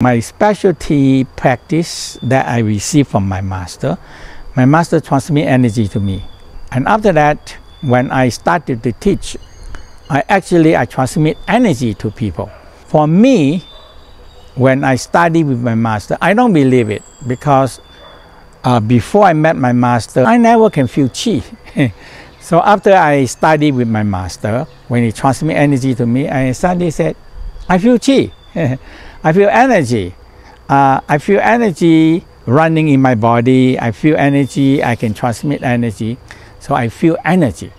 My specialty practice that I received from my master, my master transmit energy to me. And after that, when I started to teach, I actually I transmit energy to people. For me, when I study with my master, I don't believe it because uh, before I met my master, I never can feel chi. so after I study with my master, when he transmit energy to me, I suddenly said, I feel chi. I feel energy. Uh, I feel energy running in my body. I feel energy. I can transmit energy. So I feel energy.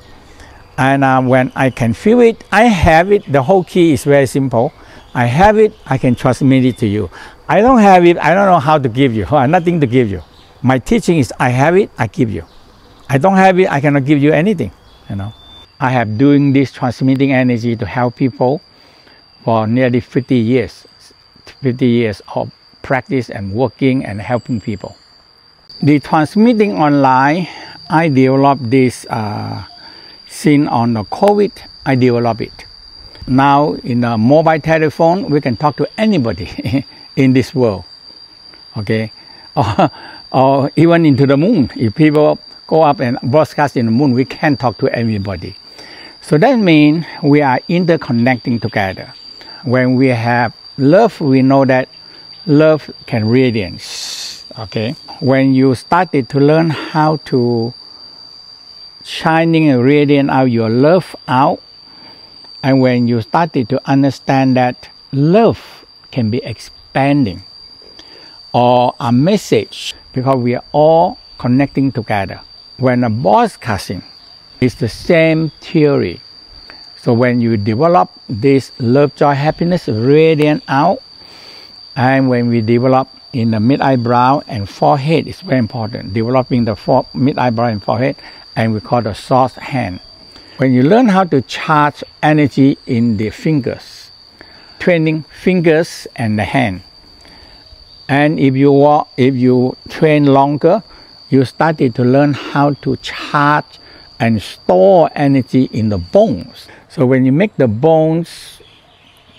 And uh, when I can feel it, I have it. The whole key is very simple. I have it, I can transmit it to you. I don't have it, I don't know how to give you. I have nothing to give you. My teaching is I have it, I give you. I don't have it, I cannot give you anything. You know, I have doing this transmitting energy to help people for nearly 50 years. 50 years of practice and working and helping people. The transmitting online, I developed this uh, scene on the COVID, I developed it. Now in a mobile telephone, we can talk to anybody in this world. Okay, or, or even into the moon. If people go up and broadcast in the moon, we can talk to anybody. So that means we are interconnecting together. When we have love, we know that love can radiance. Okay, when you started to learn how to shining and radiant out your love out and when you started to understand that love can be expanding or a message because we are all connecting together. When a broadcasting is the same theory. So when you develop this love, joy, happiness, radiant out, and when we develop in the mid eyebrow and forehead is very important. Developing the mid eyebrow and forehead, and we call the source hand. When you learn how to charge energy in the fingers, training fingers and the hand. And if you walk, if you train longer, you started to learn how to charge and store energy in the bones. So when you make the bones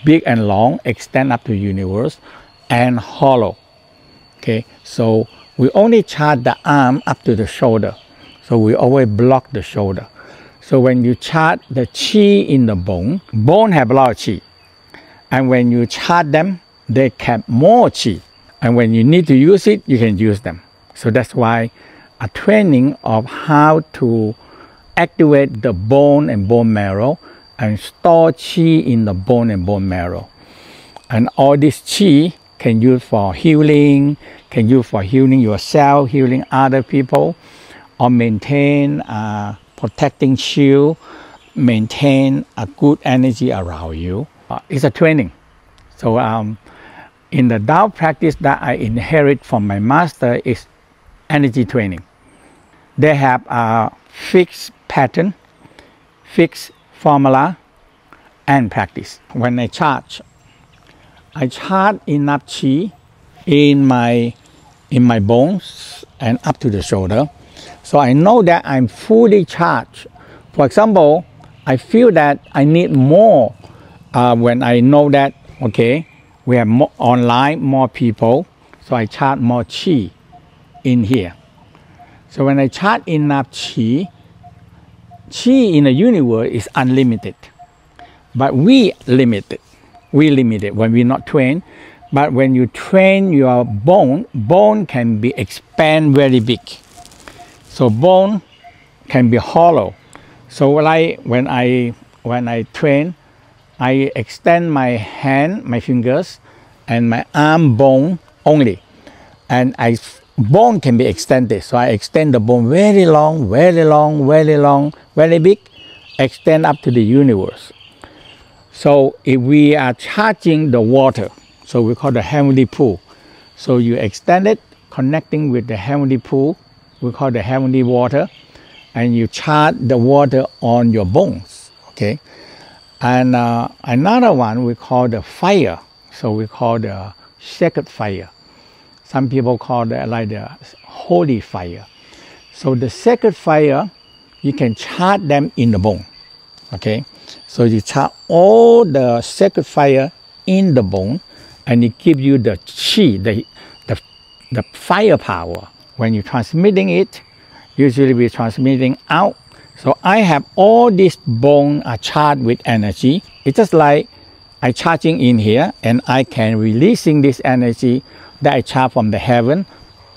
big and long, extend up to universe and hollow. Okay, so we only charge the arm up to the shoulder. So we always block the shoulder. So when you charge the qi in the bone, bone have a lot of qi. And when you charge them, they have more qi. And when you need to use it, you can use them. So that's why a training of how to activate the bone and bone marrow and store qi in the bone and bone marrow. And all this qi can use for healing, can use for healing yourself, healing other people, or maintain uh, protecting shield, maintain a good energy around you. Uh, it's a training. So um, in the Tao practice that I inherit from my master is energy training. They have a fixed pattern, fixed formula, and practice. When I charge, I charge enough chi in my in my bones and up to the shoulder so I know that I'm fully charged. For example, I feel that I need more uh, when I know that, okay, we have more online, more people, so I charge more chi in here. So when I charge enough chi, chi in the universe is unlimited. But we limited. We limited when we're not trained. But when you train your bone, bone can be expand very big. So bone can be hollow. So when I when I when I train, I extend my hand, my fingers, and my arm bone only, and I bone can be extended. So I extend the bone very long, very long, very long, very big, extend up to the universe. So if we are charging the water, so we call the heavenly pool. So you extend it, connecting with the heavenly pool, we call the heavenly water, and you charge the water on your bones, okay? And uh, another one we call the fire, so we call the sacred fire. Some people call it like the holy fire. So the sacred fire, you can charge them in the bone, okay? So you charge all the sacred fire in the bone, and it gives you the chi, the, the, the firepower. When you're transmitting it, usually we're transmitting out. So I have all these bone are charged with energy. It's just like I charging in here and I can releasing this energy that I charge from the heaven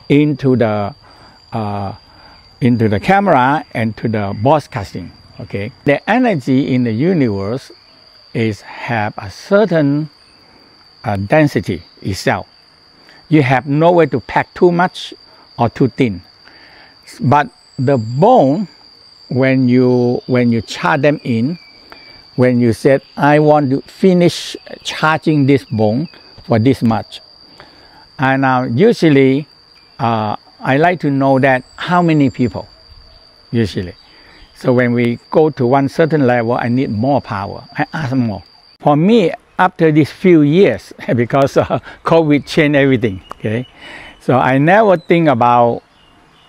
into the uh, into the camera and to the broadcasting. Okay, the energy in the universe is have a certain uh, density itself. You have nowhere to pack too much or too thin. But the bone, when you when you charge them in, when you said I want to finish charging this bone for this much, and now usually uh, I like to know that how many people usually. So when we go to one certain level, I need more power. I ask more. For me, after these few years, because uh, COVID changed everything. Okay, so I never think about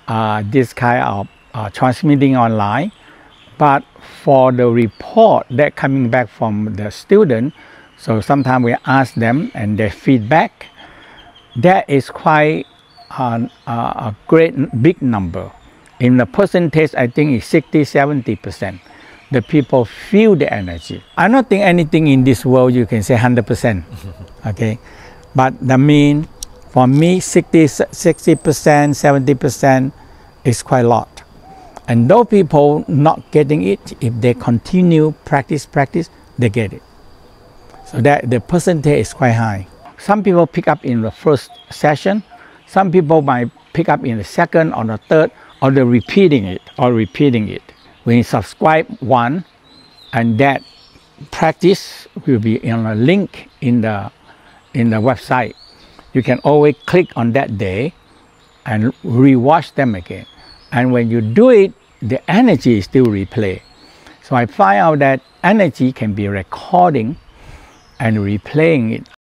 uh, this kind of uh, transmitting online, but for the report that coming back from the student, so sometimes we ask them and their feedback, that is quite a, a great big number. In the percentage, I think it's 60, 70 percent. The people feel the energy. I don't think anything in this world you can say 100 percent. Okay, but the mean for me 60, 60 percent, 70 percent is quite a lot. And those people not getting it, if they continue practice, practice, they get it. So that the percentage is quite high. Some people pick up in the first session, some people might pick up in the second or the third, or they're repeating it or repeating it. When you subscribe one, and that practice will be in a link in the in the website. You can always click on that day and rewatch them again. And when you do it, the energy is still replay. So I find out that energy can be recording and replaying it